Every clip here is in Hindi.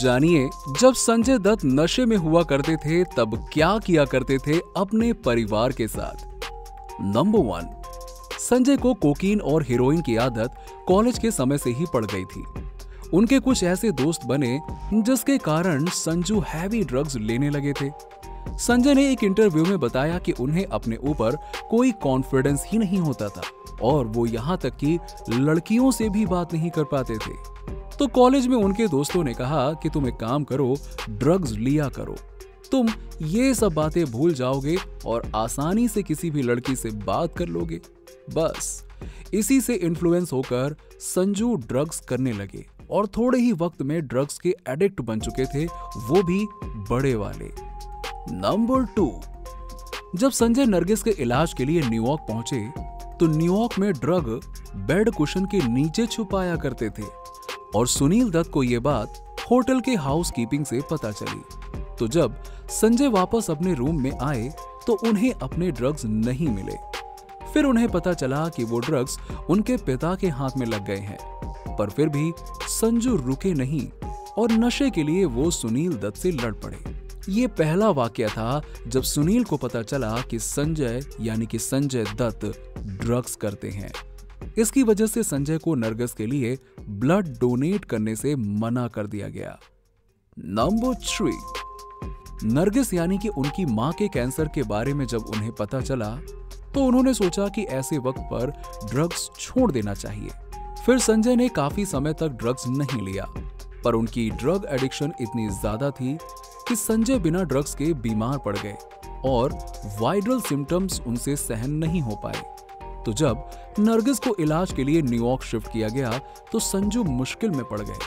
जानिए, जब संजय दत्त नशे में हुआ करते थे, तब क्या किया करते थे अपने परिवार के साथ? नंबर वन संजय को कोकीन और हीरोइन की आदत कॉलेज के समय से ही पड़ गई थी। उनके कुछ ऐसे दोस्त बने, जिसके कारण संजू हैवी ड्रग्स लेने लगे थे। संजय ने एक इंटरव्यू में बताया कि उन्हें अपने ऊपर कोई कॉन्फिडेंस ही नहीं होता था, और वो यहाँ तक कि लड़कियों से भी बात नहीं कर पाते थे। तो कॉलेज में उनके दोस्तों ने कहा कि तुम एक काम करो ड्रग्स लिया करो। तुम ये सब बातें भूल जाओगे और आसानी से किसी भी लड़की से बात कर लोगे। बस, इसी से इन्फ्लुएंस होकर संजू ड्रग्स करने लगे और थोड़े ही वक्त में ड्रग्स के एडिक्ट बन चुके थे, वो भी बड़े वाले। नंबर टू जब संजय नरगिस के इलाज के लिए न्यूयॉर्क पहुँचे तो न्यूयॉर्क में ड्रग बेड कुशन के नीचे छुपाया करते थे। और सुनील दत्त को यह बात होटल के हाउस कीपिंग से पता चली। तो जब संजय वापस अपने रूम में आए तो उन्हें अपने ड्रग्स नहीं मिले। फिर उन्हें पता चला कि वो ड्रग्स उनके पिता के हाथ में लग गए हैं। पर फिर भी संजू रुके नहीं और नशे के लिए वो सुनील दत्त से लड़ पड़े। ये पहला वाक्य था जब सुनील को पता चला कि संजय, यानी कि संजय दत्त, ड्रग्स करते हैं। इसकी वजह से संजय को नरगस के लिए ब्लड डोनेट करने से मना कर दिया गया। नंबर थ्री, नरगिस यानी कि उनकी माँ के कैंसर के बारे में जब उन्हें पता चला तो उन्होंने सोचा कि ऐसे वक्त पर ड्रग्स छोड़ देना चाहिए। फिर संजय ने काफ़ी समय तक ड्रग्स नहीं लिया, पर उनकी ड्रग एडिक्शन इतनी ज़्यादा थी कि संजय बिना ड्रग्स के बीमार पड़ गए और वायरल सिम्टम्स उनसे सहन नहीं हो पाए। तो जब नरगिस को इलाज के लिए न्यूयॉर्क शिफ्ट किया गया तो संजू मुश्किल में पड़ गए।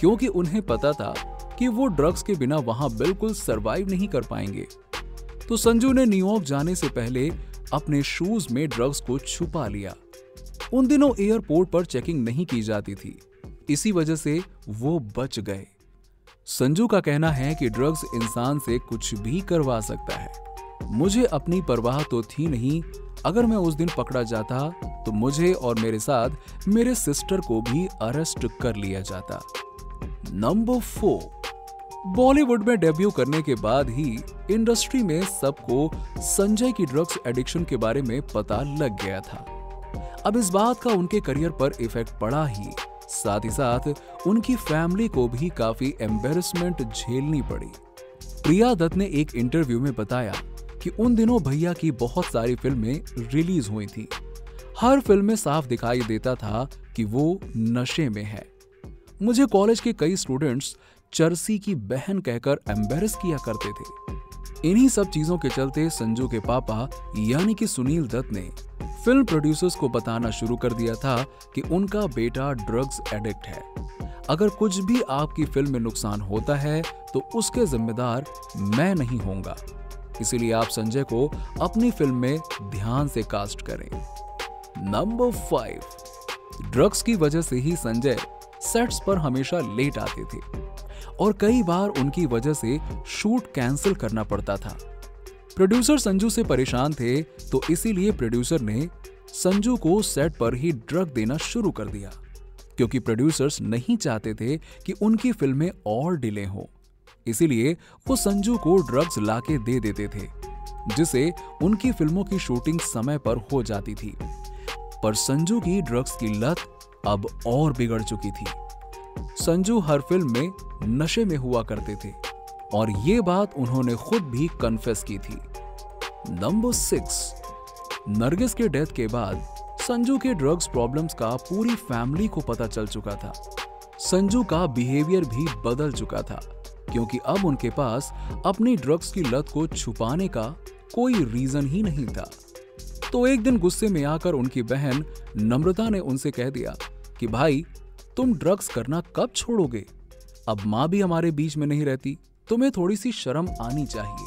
क्योंकि उन्हें पता था कि वो ड्रग्स के बिना वहाँ बिल्कुल सरवाइव नहीं कर पाएँगे। तो संजू ने न्यूयॉर्क जाने से पहले अपने शूज़ में ड्रग्स को छुपा लिया। उन दिनों एयरपोर्ट पर चेकिंग नहीं की जाती थी। इसी वजह से वो बच गए। संजू का कहना है कि ड्रग्स इंसान से कुछ भी करवा सकता है। मुझे अपनी परवाह तो थी नहीं, अगर मैं उस दिन पकड़ा जाता तो मुझे और मेरे साथ मेरे सिस्टर को भी अरेस्ट कर लिया जाता। नंबर बॉलीवुड में डेब्यू करने के बाद ही इंडस्ट्री में सबको संजय की ड्रग्स एडिक्शन के बारे में पता लग गया था। अब इस बात का उनके करियर पर इफ़ेक्ट पड़ा ही, साथ ही साथ उनकी फैमिली को भी काफ़ी एम्बेरसमेंट झेलनी पड़ी। प्रिया दत्त ने एक इंटरव्यू में बताया कि उन दिनों भैया की बहुत सारी फ़िल्में रिलीज़ हुई थी। हर फ़िल्म में साफ़ दिखाई देता था कि वो नशे में है। मुझे कॉलेज के कई स्टूडेंट्स चरसी की बहन कहकर एम्बेरस किया करते थे। इन्हीं सब चीज़ों के चलते संजू के पापा, यानी कि सुनील दत्त ने फ़िल्म प्रोड्यूसर्स को बताना शुरू कर दिया था कि उनका बेटा ड्रग्स एडिक्ट है। अगर कुछ भी आपकी फ़िल्म में नुकसान होता है तो उसके जिम्मेदार मैं नहीं होऊँगा। इसीलिए आप संजय को अपनी फ़िल्म में ध्यान से कास्ट करें। नंबर फाइव ड्रग्स की वजह से ही संजय सेट्स पर हमेशा लेट आते थे और कई बार उनकी वजह से शूट कैंसिल करना पड़ता था। प्रोड्यूसर संजू से परेशान थे तो इसीलिए प्रोड्यूसर ने संजू को सेट पर ही ड्रग देना शुरू कर दिया, क्योंकि प्रोड्यूसर्स नहीं चाहते थे कि उनकी फ़िल्में और डिले हो। इसीलिए वो संजू को ड्रग्स लाके दे देते थे, जिसे उनकी फ़िल्मों की शूटिंग समय पर हो जाती थी। पर संजू की ड्रग्स की लत अब और बिगड़ चुकी थी। संजू हर फ़िल्म में नशे में हुआ करते थे, और ये बात उन्होंने खुद भी कन्फेस की थी। नंबर सिक्स नरगिस के डेथ के बाद संजू के ड्रग्स प्रॉब्लम्स का पूरी फैमिली को पता चल चुका था। संजू का बिहेवियर भी बदल चुका था। क्योंकि अब उनके पास अपनी ड्रग्स की लत को छुपाने का कोई रीजन ही नहीं था। तो एक दिन गुस्से में आकर उनकी बहन नम्रता ने उनसे कह दिया कि, भाई, तुम ड्रग्स करना कब छोड़ोगे? अब माँ भी हमारे बीच में नहीं रहती, तुम्हें थोड़ी सी शर्म आनी चाहिए।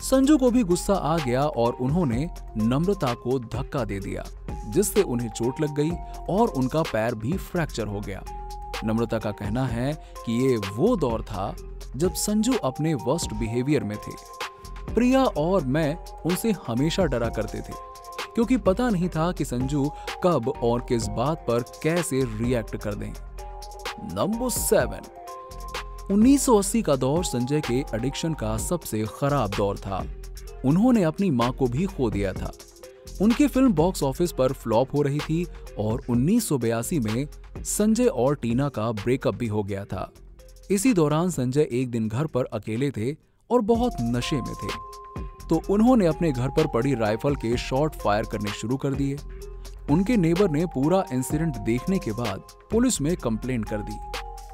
संजू को भी गुस्सा आ गया और उन्होंने नम्रता को धक्का दे दिया, जिससे उन्हें चोट लग गई और उनका पैर भी फ्रैक्चर हो गया। नम्रता का कहना है कि ये वो दौर था जब संजू अपने वर्स्ट बिहेवियर में थे, प्रिया और मैं उनसे हमेशा डरा करते थे, क्योंकि पता नहीं था कि संजू कब और किस बात पर कैसे रिएक्ट कर दें। नंबर सेवन 1980 का दौर संजय के एडिक्शन का सबसे खराब दौर था। उन्होंने अपनी माँ को भी खो दिया था। उनकी फ़िल्म बॉक्स ऑफ़िस पर फ्लॉप हो रही थी और 1982 में संजय और टीना का ब्रेकअप भी हो गया था। इसी दौरान संजय एक दिन घर पर अकेले थे और बहुत नशे में थे। तो उन्होंने अपने घर पर पड़ी राइफल के शॉट फायर करने शुरू कर दिए। उनके नेबर ने पूरा इंसिडेंट देखने के बाद पुलिस में कंप्लेंट कर दी।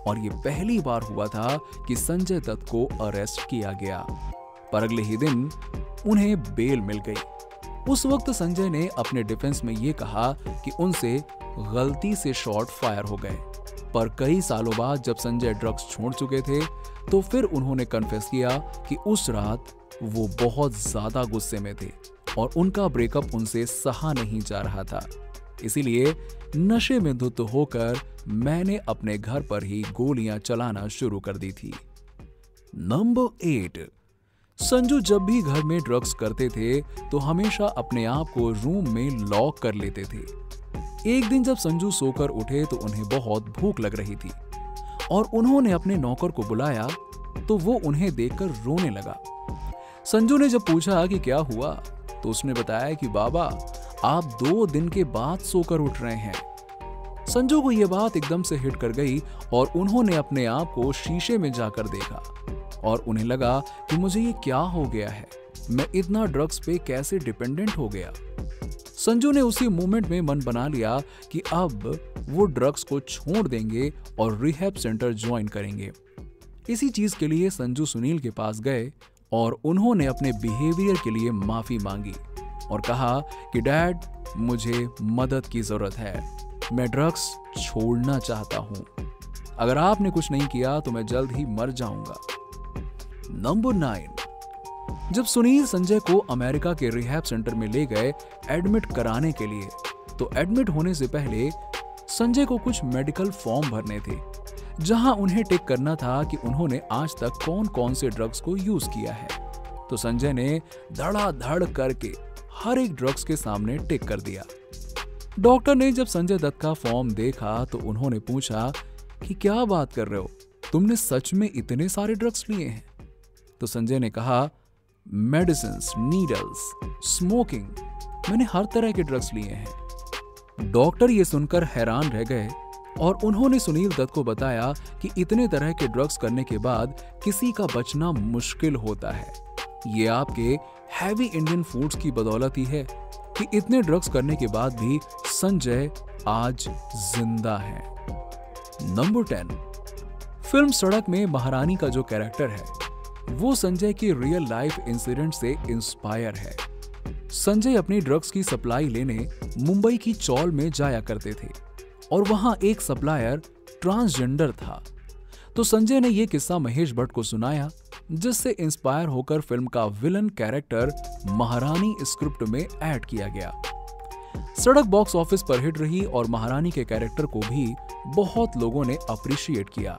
और ये पहली बार हुआ था कि संजय दत्त को अरेस्ट किया गया। पर अगले ही दिन उन्हें बेल मिल गई। उस वक्त संजय ने अपने डिफेंस में ये कहा कि उनसे गलती से शॉट फायर हो गए। पर कई सालों बाद जब संजय ड्रग्स छोड़ चुके थे तो फिर उन्होंने कन्फेस किया कि उस रात वो बहुत ज़्यादा गुस्से में थे और उनका ब्रेकअप उनसे सहा नहीं जा रहा था। इसीलिए नशे में धुत होकर मैंने अपने घर पर ही गोलियाँ चलाना शुरू कर दी थी। नंबर एट संजू जब भी घर में ड्रग्स करते थे तो हमेशा अपने आप को रूम में लॉक कर लेते थे। एक दिन जब संजू सोकर उठे तो उन्हें बहुत भूख लग रही थी और उन्होंने अपने नौकर को बुलाया तो वो उन्हें देखकर रोने लगा। संजू ने जब पूछा कि क्या हुआ तो उसने बताया कि बाबा, आप दो दिन के बाद सोकर उठ रहे हैं। संजू को यह बात एकदम से हिट कर गई और उन्होंने अपने आप को शीशे में जाकर देखा और उन्हें लगा कि मुझे ये क्या हो गया है? मैं इतना ड्रग्स पे कैसे डिपेंडेंट हो गया? संजू ने उसी मोमेंट में मन बना लिया कि अब वो ड्रग्स को छोड़ देंगे और रिहेब सेंटर ज्वाइन करेंगे। इसी चीज़ के लिए संजू सुनील के पास गए और उन्होंने अपने बिहेवियर के लिए माफ़ी मांगी और कहा कि, डैड, मुझे मदद की ज़रूरत है। मैं ड्रग्स छोड़ना चाहता हूँ। अगर आपने कुछ नहीं किया तो मैं जल्द ही मर जाऊँगा। नंबर नाइन जब सुनील संजय को अमेरिका के रिहैब सेंटर में ले गए एडमिट कराने के लिए तो एडमिट होने से पहले संजय को कुछ मेडिकल फॉर्म भरने थे, जहाँ उन्हें टिक करना था कि उन्होंने आज तक कौन कौन से ड्रग्स को यूज़ किया है। तो संजय ने धड़ाधड़ करके हर एक ड्रग्स के सामने टिक कर दिया। डॉक्टर ने जब संजय दत्त का फॉर्म देखा तो उन्होंने पूछा कि क्या बात कर रहे हो? तुमने सच में इतने सारे ड्रग्स लिए हैं? तो संजय ने कहा मेडिसिन नीडल्स, स्मोकिंग, मैंने हर तरह के ड्रग्स लिए हैं। डॉक्टर ये सुनकर हैरान रह गए और उन्होंने सुनील दत्त को बताया कि इतने तरह के ड्रग्स करने के बाद किसी का बचना मुश्किल होता है। ये आपके हैवी इंडियन फूड्स की बदौलत ही है कि इतने ड्रग्स करने के बाद भी संजय आज ज़िंदा है। नंबर टेन, फ़िल्म सड़क में महारानी का जो कैरेक्टर है वो संजय की रियल लाइफ इंसिडेंट से इंस्पायर है। संजय अपनी ड्रग्स की सप्लाई लेने मुंबई की चौल में जाया करते थे और वहाँ एक सप्लायर ट्रांसजेंडर था। तो संजय ने यह किस्सा महेश भट्ट को सुनाया, जिससे इंस्पायर होकर फ़िल्म का विलन कैरेक्टर महारानी स्क्रिप्ट में ऐड किया गया। सड़क बॉक्स ऑफ़िस पर हिट रही और महारानी के कैरेक्टर को भी बहुत लोगों ने अप्रिशिएट किया।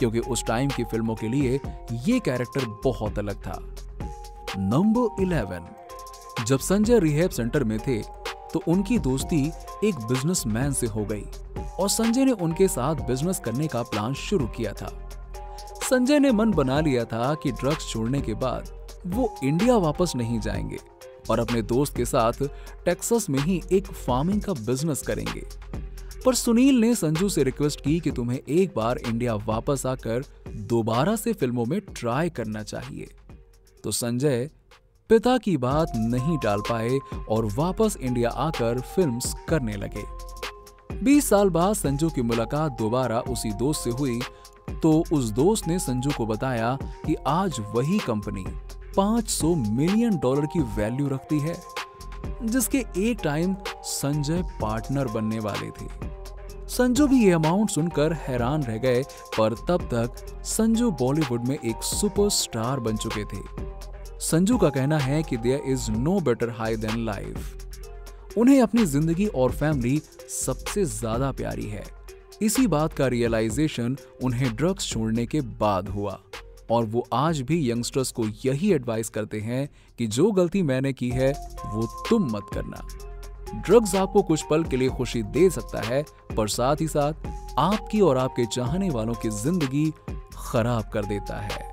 क्योंकि उस टाइम की फ़िल्मों के लिए ये कैरेक्टर बहुत अलग था। नंबर इलेवन जब संजय रिहेब सेंटर में थे तो उनकी दोस्ती एक बिजनेसमैन से हो गई और संजय ने उनके साथ बिज़नेस करने का प्लान शुरू किया था। संजय ने मन बना लिया था कि ड्रग्स छोड़ने के बाद वो इंडिया वापस नहीं जाएँगे और अपने दोस्त के साथ टेक्सास में ही एक फ़ार्मिंग का बिज़नेस करेंगे। पर सुनील ने संजू से रिक्वेस्ट की कि तुम्हें एक बार इंडिया वापस आकर दोबारा से फ़िल्मों में ट्राई करना चाहिए। तो संजय, पिता की बात नहीं डाल पाए और वापस इंडिया आकर फिल्म्स करने लगे। 20 साल बाद संजू की मुलाकात दोबारा उसी दोस्त से हुई तो उस दोस्त ने संजू को बताया कि आज वही कंपनी 500 मिलियन डॉलर की वैल्यू रखती है। जिसके एक टाइम संजय पार्टनर बनने वाले थे। संजू भी ये अमाउंट सुनकर हैरान रह गए, पर तब तक संजू बॉलीवुड में एक सुपरस्टार बन चुके थे। संजू का कहना है कि there is no better high than life उन्हें अपनी ज़िंदगी और फैमिली सबसे ज़्यादा प्यारी है। इसी बात का रियलाइजेशन उन्हें ड्रग्स छोड़ने के बाद हुआ। और वो आज भी यंगस्टर्स को यही एडवाइस करते हैं कि जो गलती मैंने की है, वो तुम मत करना। ड्रग्स आपको कुछ पल के लिए खुशी दे सकता है, पर साथ ही साथ आपकी और आपके चाहने वालों की ज़िंदगी खराब कर देता है।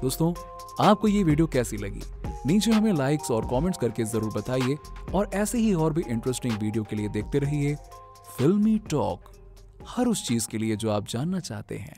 दोस्तों, आपको ये वीडियो कैसी लगी? नीचे हमें लाइक्स और कमेंट्स करके ज़रूर बताइए और ऐसे ही और भी इंटरेस्टिंग वीडियो के लिए देखते रहिए फिल्मी टॉक हर उस चीज़ के लिए जो आप जानना चाहते हैं।